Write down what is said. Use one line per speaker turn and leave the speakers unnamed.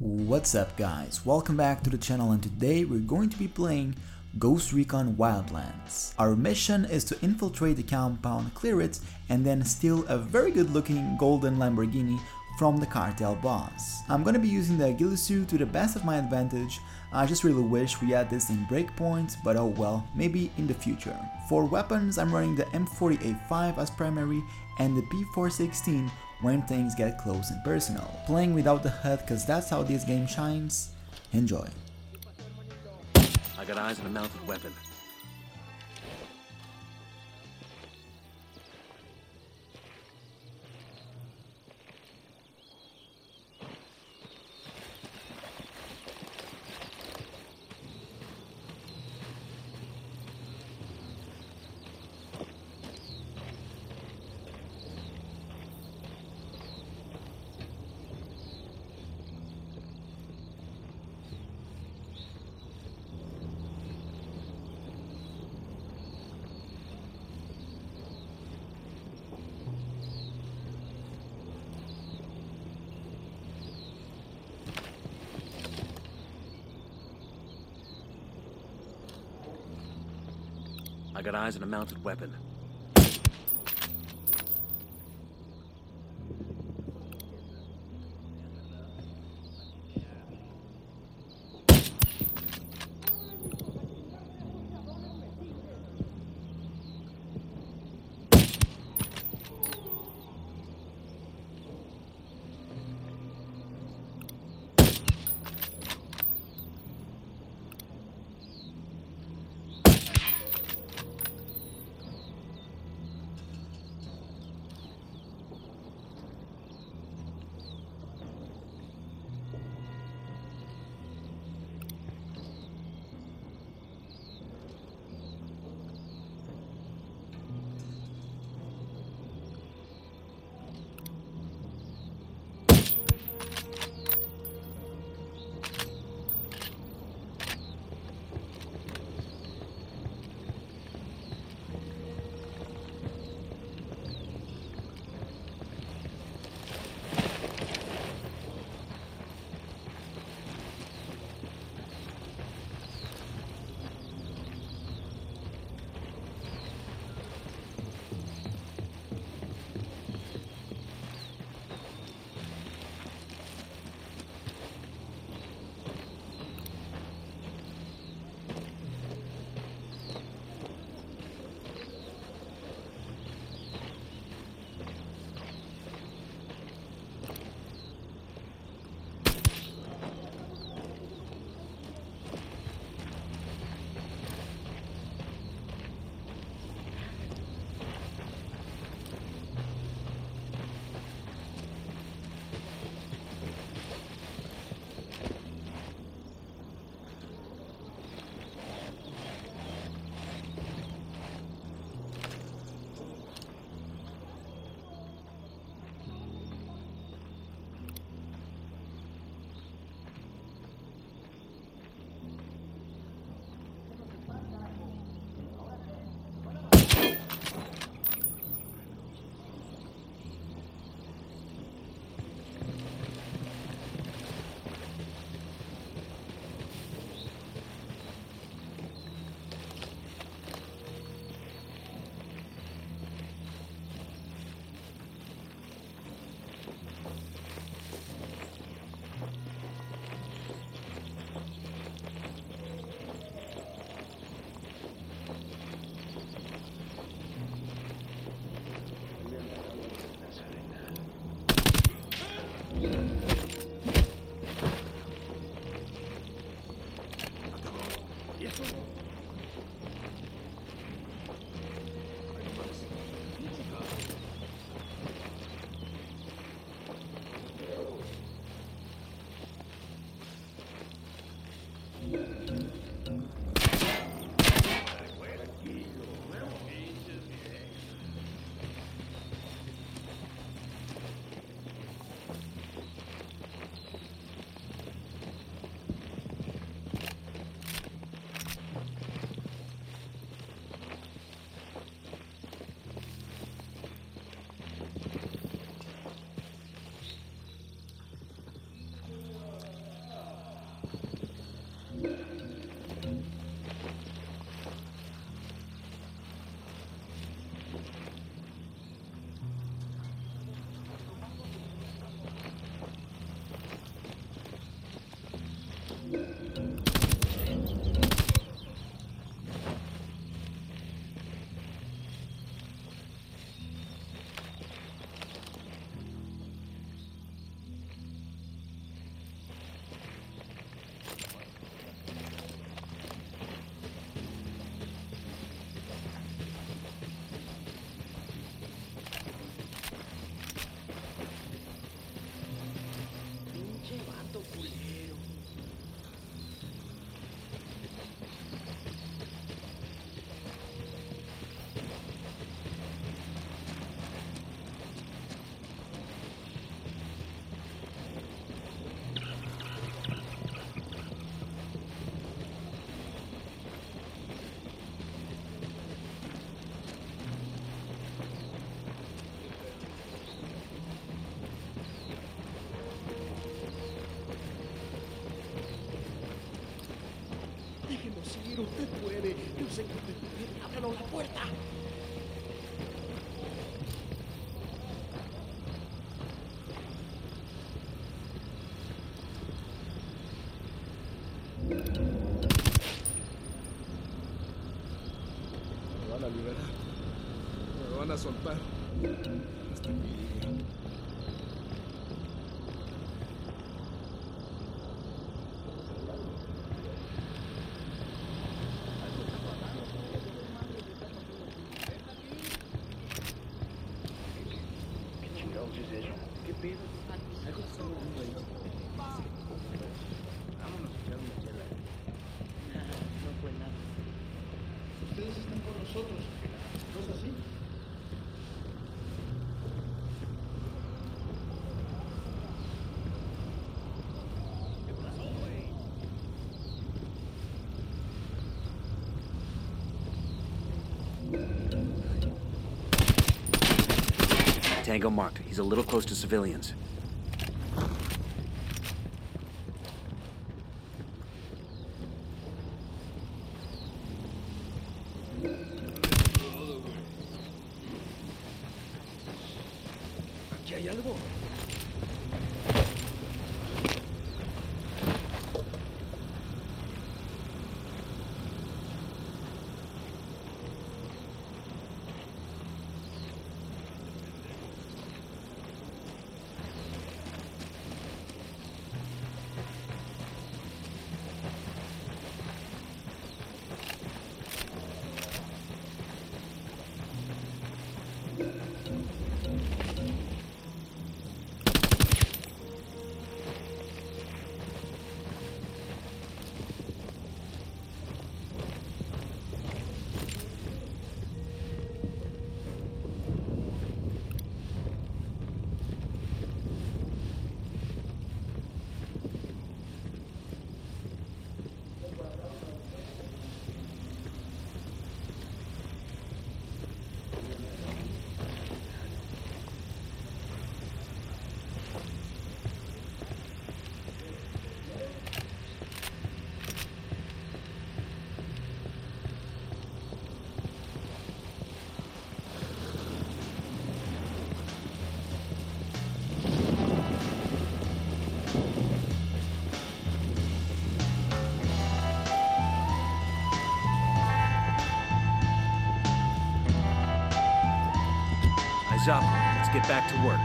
What's up guys, welcome back to the channel and today we're going to be playing Ghost Recon Wildlands. Our mission is to infiltrate the compound, clear it, and then steal a very good looking golden Lamborghini from the cartel boss. I'm gonna be using the ghillie suit to the best of my advantage, I just really wish we had this in Breakpoint, but oh well, maybe in the future. For weapons I'm running the M40A5 as primary and the P416 when things get close and personal. Playing without the HUD cause that's how this game shines. Enjoy.
I got eyes on a mounted weapon. I got eyes on a mounted weapon.
Yo sé puede. Ábranos la puerta.
Me van a liberar. Me van a soltar.
Nosotros. ¿No es así?
Tango marked. He's a little close to civilians.
严丝合
缝 Up. Let's get back to work.